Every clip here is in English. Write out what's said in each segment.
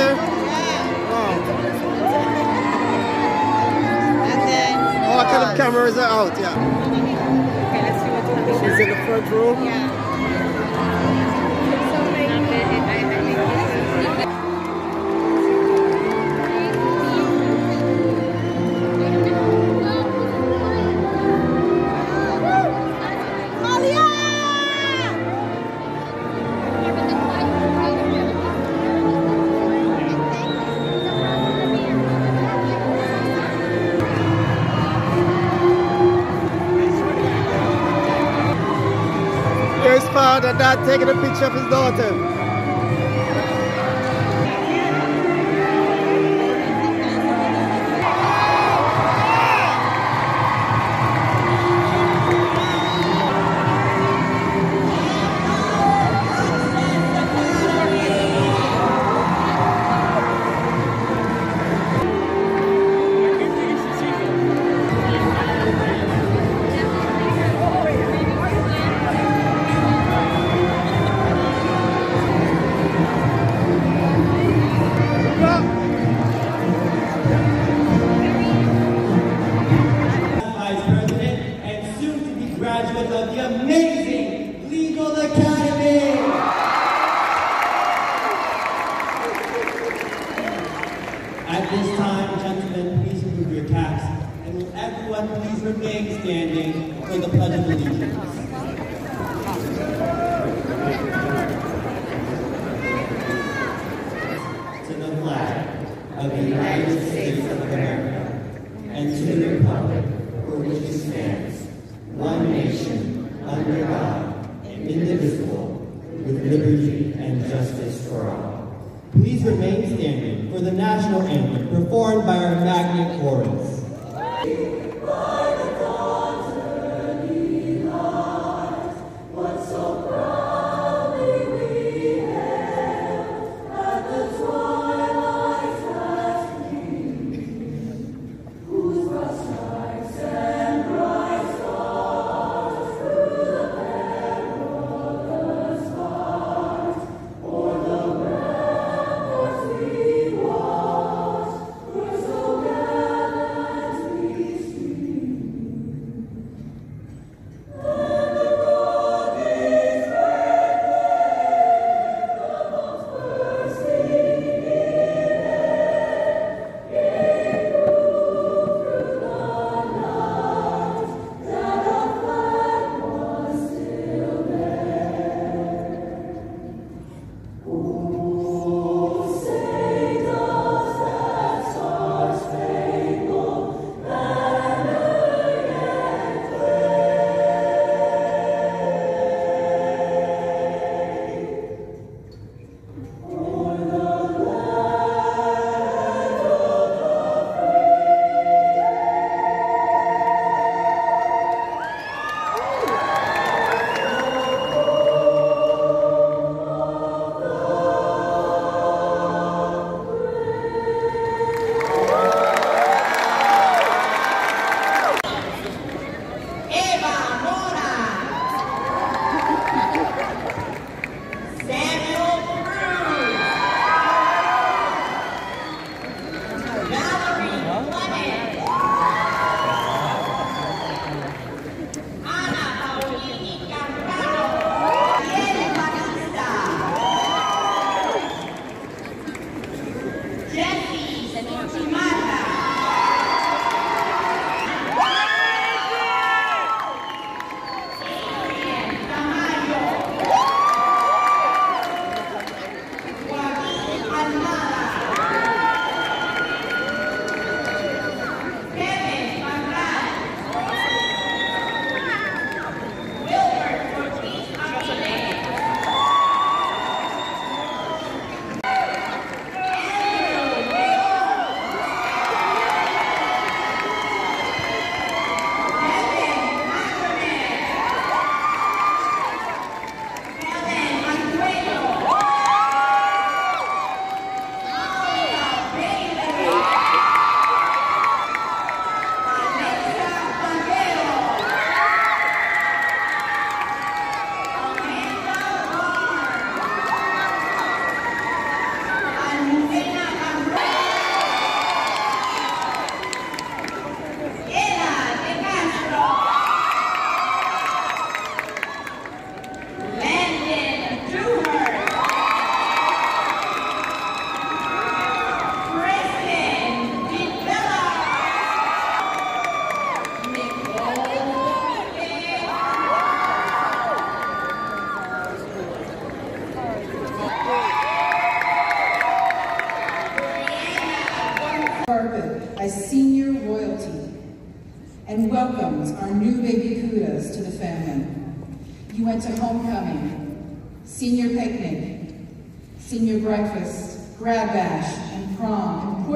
there? Oh. And then. Oh, I cut the cameras out, yeah. Okay, let's see what's in the front row? Yeah. father dad taking a picture of his daughter.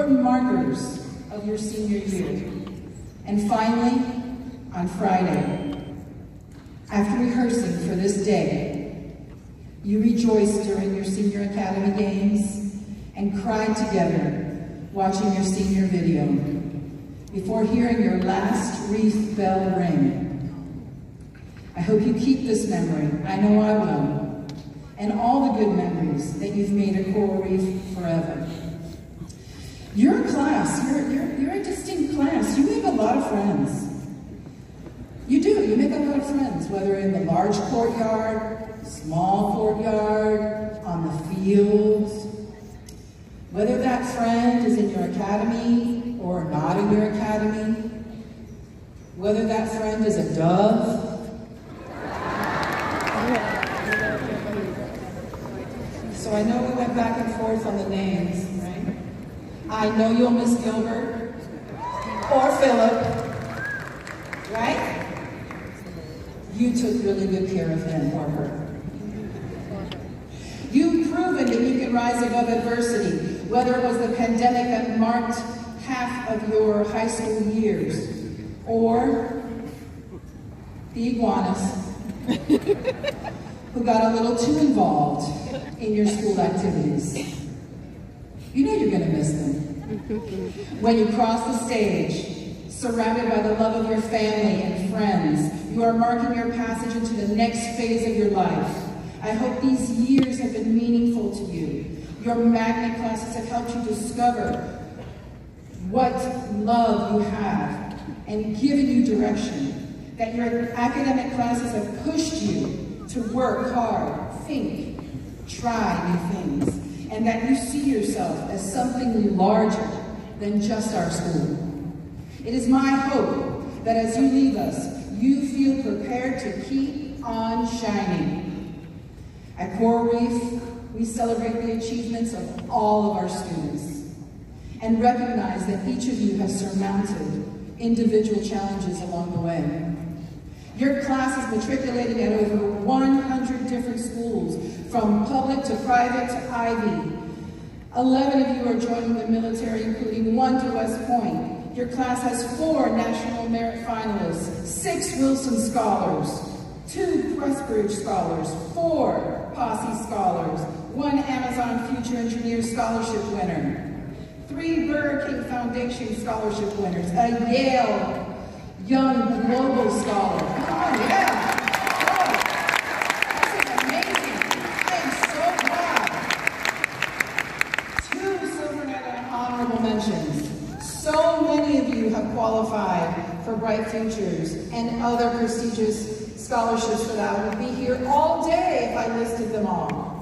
Important markers of your senior year. And finally, on Friday, after rehearsing for this day, you rejoiced during your senior academy games and cried together watching your senior video before hearing your last wreath bell ring. I hope you keep this memory. I know I will. And all the good memories that you've made at Coral Reef forever. You're a class. You're, you're, you're a distinct class. You make a lot of friends. You do. You make a lot of friends, whether in the large courtyard, small courtyard, on the fields. Whether that friend is in your academy or not in your academy. Whether that friend is a dove So I know we went back and forth on the names? I know you'll miss Gilbert or Philip, right? You took really good care of him or her. You've proven that you can rise above adversity, whether it was the pandemic that marked half of your high school years, or the iguanas who got a little too involved in your school activities. You know you're going to miss them. Mm-hmm. When you cross the stage, surrounded by the love of your family and friends, you are marking your passage into the next phase of your life. I hope these years have been meaningful to you. Your magnet classes have helped you discover what love you have and given you direction. That your academic classes have pushed you to work hard, think, try new things, and that you see yourself as something larger than just our school. It is my hope that as you leave us, you feel prepared to keep on shining. At Coral Reef, we celebrate the achievements of all of our students and recognize that each of you has surmounted individual challenges along the way. Your class is matriculating at over 100 different schools, from public to private to Ivy. 11 of you are joining the military, including one to West Point. Your class has four National Merit Finalists, six Wilson Scholars, two QuestBridge Scholars, four Posse Scholars, one Amazon Future Engineer Scholarship winner, three Burger King Foundation Scholarship winners, a Yale Young Global Scholar. Come on, yeah. Amazing. I am so proud. Two Silver Medal honorable mentions. So many of you have qualified for Bright Futures and other prestigious scholarships for that. I would be here all day if I listed them all.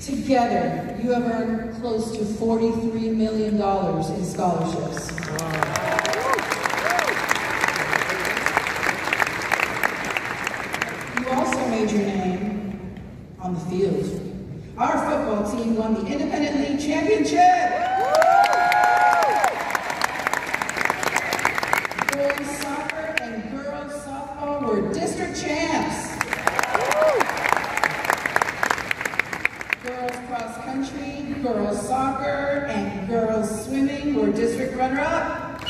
Together, you have earned close to $43 million in scholarships. You also made your name on the field. Our football team won Independent League Championship. Boys soccer and girls softball were district champs. Girls cross country, girls soccer, and girls swimming were district runner-up.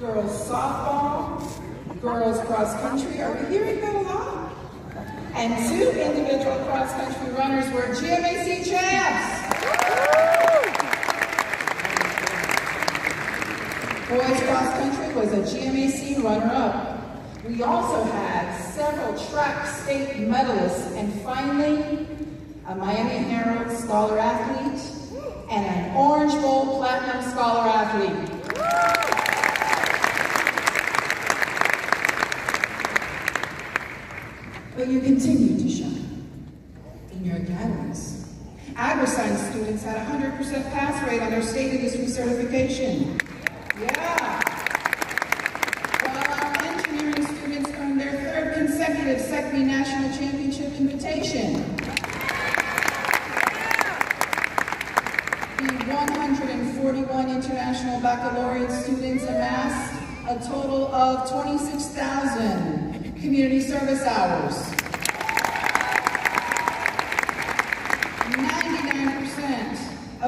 Girls softball, girls cross country, are we hearing? And two individual cross country runners were GMAC champs. Boys cross country was a GMAC runner-up. We also had several track state medalists and finally a Miami Herald Scholar Athlete and an Orange Bowl Platinum Scholar Athlete. You continue to shine in your academies. AgriScience students had a 100% pass rate on their state industry certification.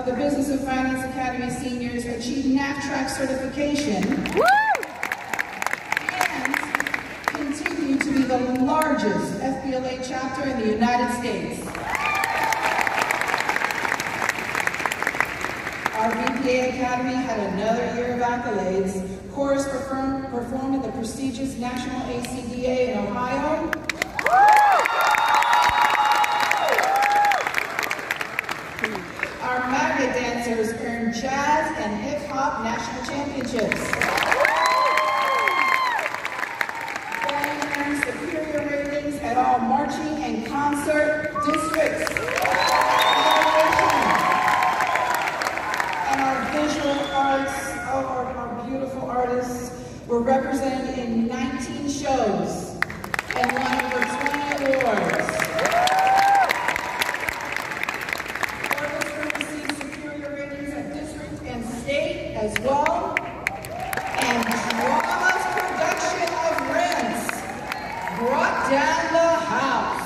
Of the Business and Finance Academy seniors achieved NAFTrack certification. Woo! And continue to be the largest FBLA chapter in the United States. Our VPA Academy had another year of accolades. Chorus performed, performed at the prestigious National ACDA in Ohio. Our magnet dancers earned jazz and hip hop national championships. They earned superior ratings at all marching and concert districts. Congratulations. And our visual arts, oh, our, our beautiful artists, were represented in 19 shows and won over 20 awards. Orchestra received superior ratings at district and state as well. And Drama's production of Rents brought down the house.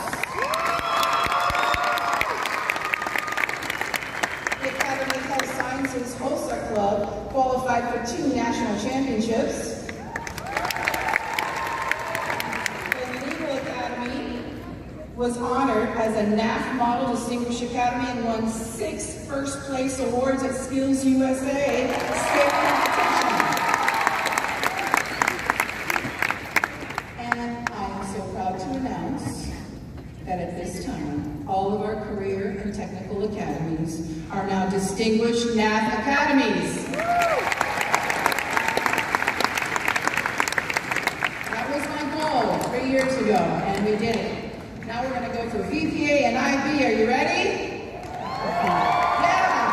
The Academy of Health Sciences HOSA Club qualified for two national championships. The Legal Academy as a NAF Model Distinguished Academy and won six first place awards at Skills USA state competition. And I am so proud to announce that at this time, all of our career and technical academies are now distinguished NAF academies. That was my goal three years ago, and we did it. Now we're going to go for VPA and IB. Are you ready? Yeah.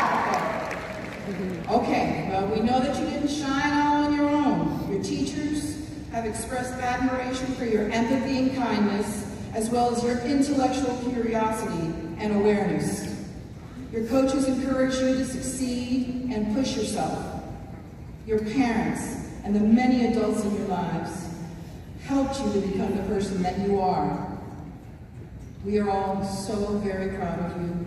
Okay. Okay. Well, we know that you didn't shine all on your own. Your teachers have expressed admiration for your empathy and kindness, as well as your intellectual curiosity and awareness. Your coaches encourage you to succeed and push yourself. Your parents and the many adults in your lives helped you to become the person that you are. We are all so very proud of you.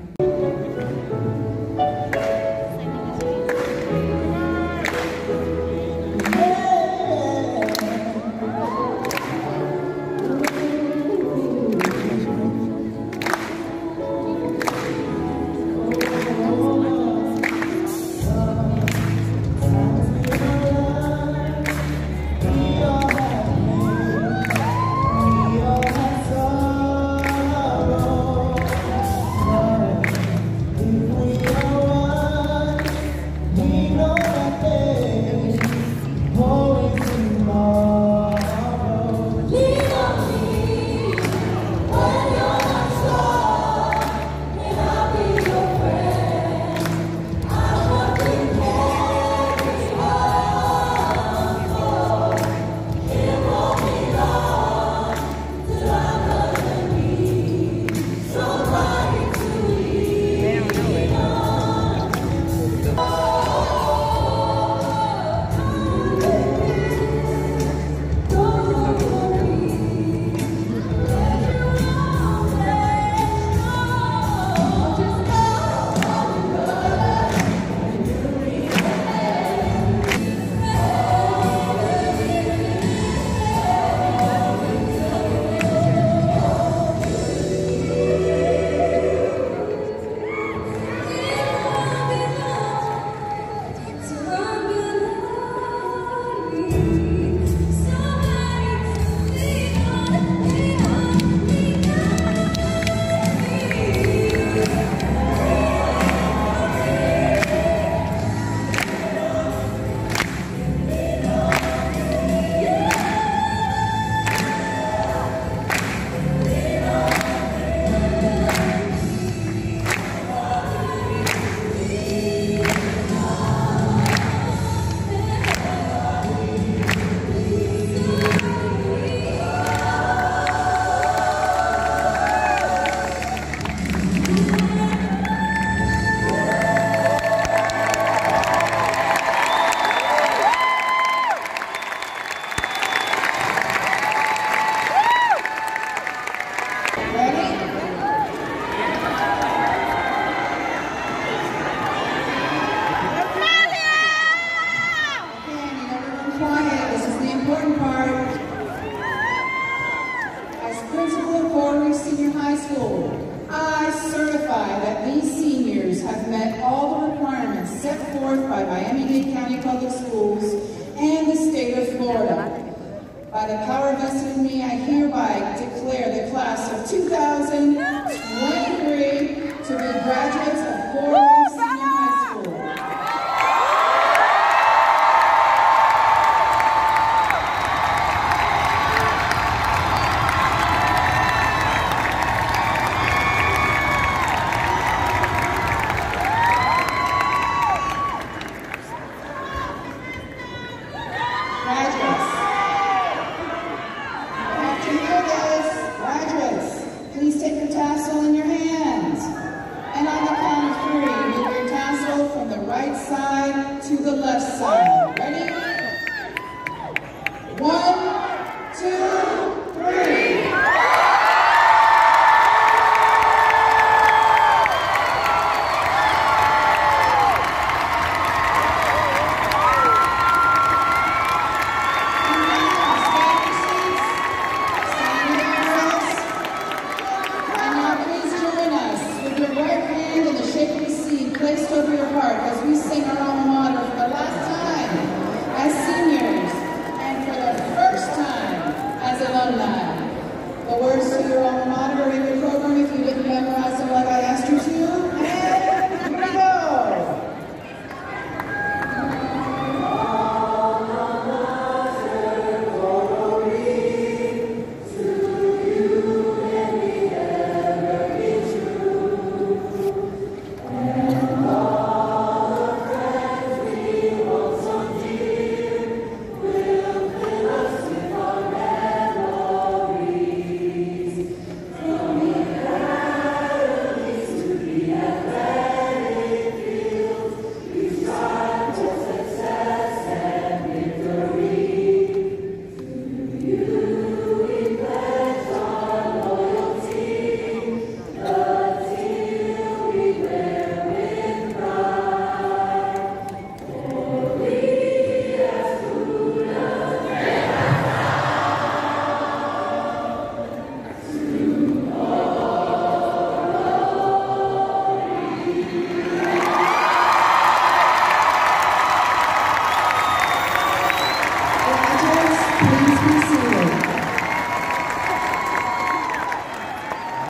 placed over your heart as we sing our alma mater for the last time as seniors and for the first time as alumni. The words to your alma mater are in your program if you didn't memorize them like I